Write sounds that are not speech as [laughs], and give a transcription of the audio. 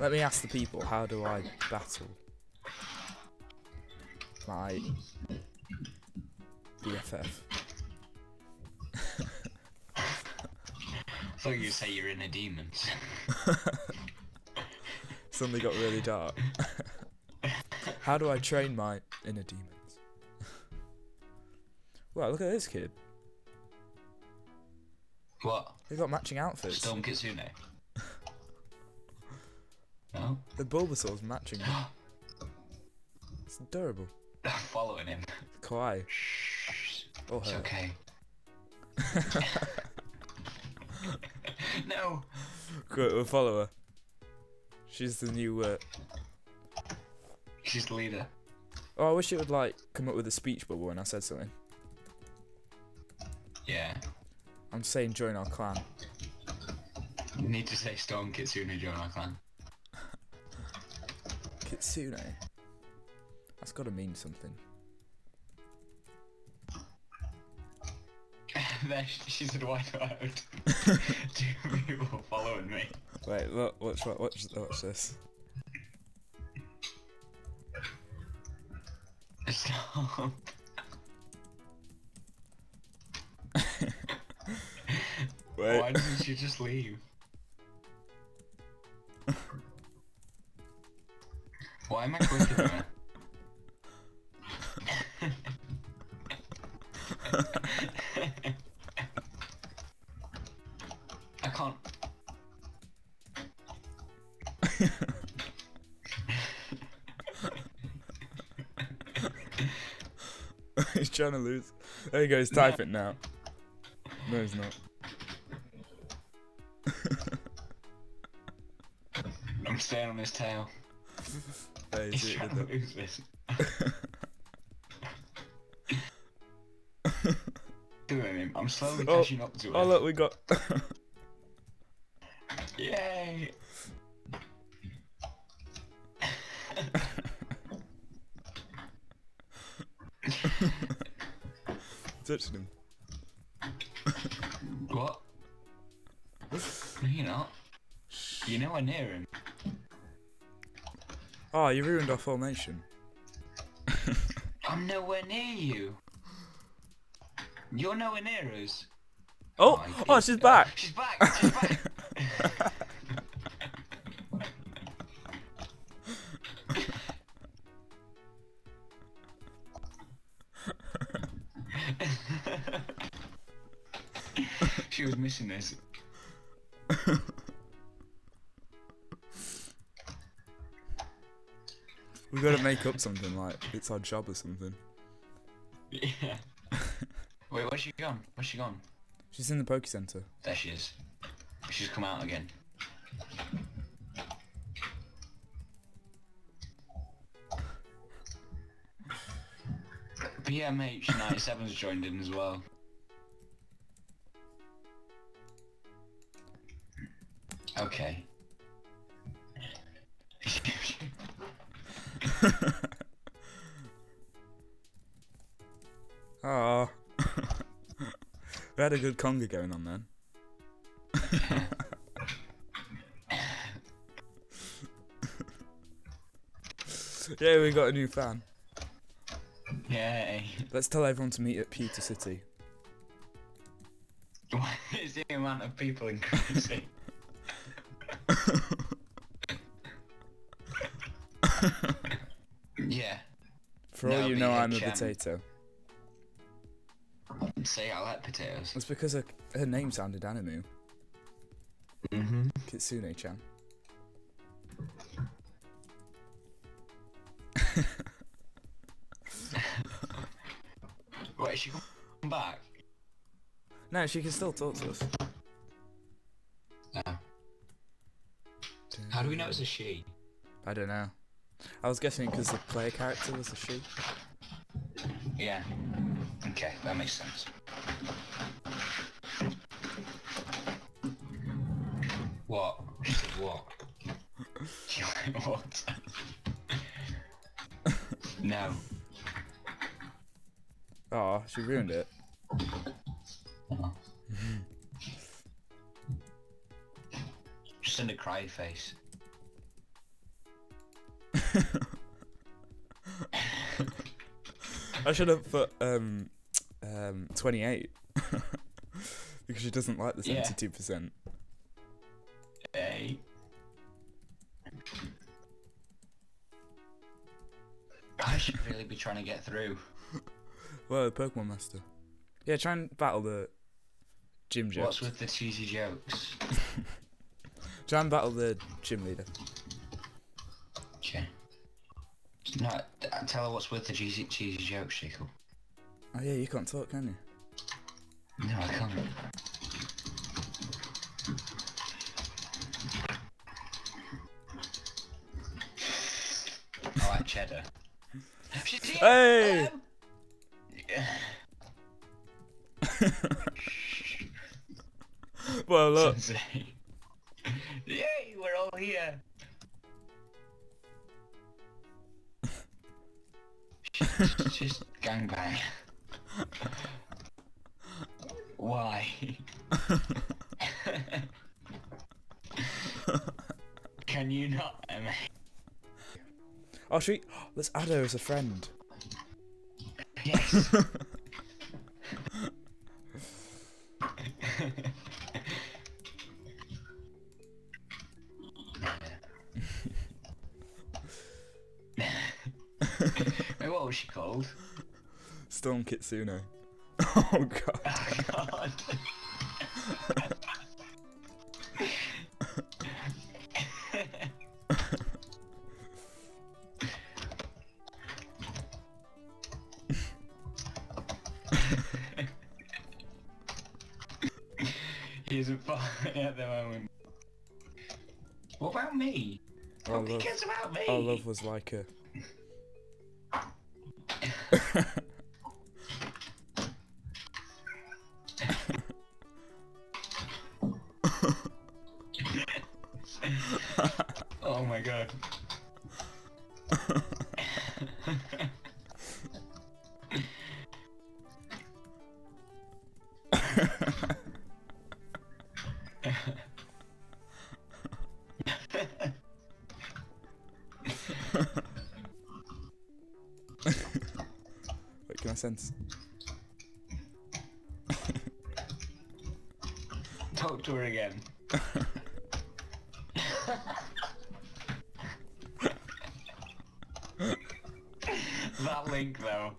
Let me ask the people, how do I battle my BFF? I thought you'd say you're in a demons. [laughs] Suddenly got really dark. [laughs] how do I train my inner demons? [laughs] wow, look at this kid. What? They got matching outfits. Storm Kitsune? The Bulbasaur's matching. [gasps] it's adorable. I'm following him. Kawaii. Shh. Oh, It's her. okay. [laughs] [laughs] no! Good, we'll follow her. She's the new. Uh... She's the leader. Oh, I wish it would like come up with a speech bubble when I said something. Yeah. I'm saying join our clan. You need to say Storm Kitsune join our clan. Kitsune. That's got to mean something. [laughs] there, she- said, why [laughs] do I two people following me? Wait, look, watch, watch, watch, watch this. Stop. [laughs] Wait. Why didn't she just leave? Why am I quicker than her? I can't. [laughs] he's trying to lose. There he goes, type it now. No, he's not. I'm staying on his tail. [laughs] There, He's he's trying to lose this. Doing him. I'm slowly Oh, catching up to him. oh look, we got. [laughs] Yay! Touching him. What? No, you're not. You're nowhere near him. Oh, you ruined our formation. [laughs] I'm nowhere near you. You're nowhere near us. Oh, oh, God. she's back. She's back. She's back. [laughs] she was missing this. [laughs] we got to make up something like it's our job or something. Yeah. [laughs] Wait, where's she gone? Where's she gone? She's in the Poke Center. There she is. She's come out again. BMH97's joined in as well. Okay. [laughs] Ah. [laughs] we had a good conga going on then. [laughs] yeah, we got a new fan. Yay. Let's tell everyone to meet at Pewter City. What is the amount of people increasing? For No, all you know, I'm a potato. Say I like potatoes. That's because her, her name sounded anime. Mm-hmm. Kitsune-chan. [laughs] Wait, is she come back? No, she can still talk to us. No. How do we know it's a she? I don't know. I was guessing because the player character was a she. Yeah. Okay, that makes sense. What? What? [laughs] Went what? [laughs] no. Oh, she ruined it. Oh. Just in a cry face. [laughs] I should have put um um 28 [laughs] because she doesn't like the 72%. Hey. I should really be trying to get through. [laughs] Well, Pokemon Master. Yeah, try and battle the gym jokes. What's with the cheesy jokes? Try and battle the gym leader. No, tell her what's with the cheesy, cheesy jokes, Chico. Oh yeah, you can't talk, can you? No, I can't. Alright, cheddar. Hey! Um, Hello! [laughs] Yeah. Well, look. [laughs] Yay, we're all here. Just- Just gangbang. Why? Can you not, Emma? Oh, should we... Let's add her as a friend. Yes. [laughs] was she called? Storm Kitsune. [laughs] Oh god. Oh god. he isn't fine at the moment. What about me? Who cares about me? our love was like a... Wait, can I sense? Talk to her again. [laughs] that link though.